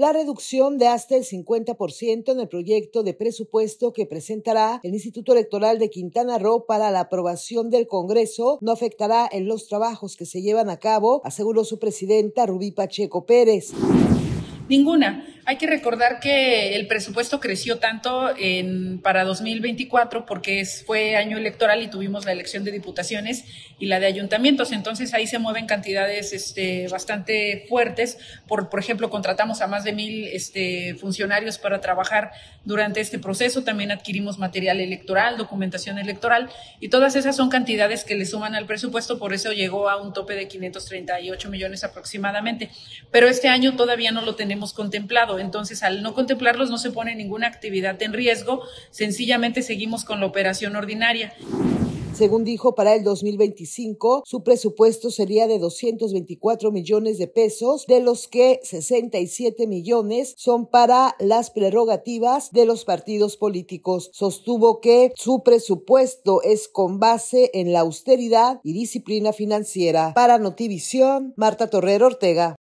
la reducción de hasta el 50% en el proyecto de presupuesto que presentará el Instituto Electoral de Quintana Roo para la aprobación del Congreso no afectará en los trabajos que se llevan a cabo, aseguró su presidenta Rubí Pacheco Pérez. Ninguna. Hay que recordar que el presupuesto creció tanto en, para 2024 porque fue año electoral y tuvimos la elección de diputaciones y la de ayuntamientos. Entonces ahí se mueven cantidades este, bastante fuertes. Por, por ejemplo, contratamos a más de mil este, funcionarios para trabajar durante este proceso. También adquirimos material electoral, documentación electoral y todas esas son cantidades que le suman al presupuesto. Por eso llegó a un tope de 538 millones aproximadamente. Pero este año todavía no lo tenemos contemplado. Entonces, al no contemplarlos, no se pone ninguna actividad en riesgo, sencillamente seguimos con la operación ordinaria. Según dijo, para el 2025 su presupuesto sería de 224 millones de pesos, de los que 67 millones son para las prerrogativas de los partidos políticos. Sostuvo que su presupuesto es con base en la austeridad y disciplina financiera. Para Notivisión, Marta Torrero Ortega.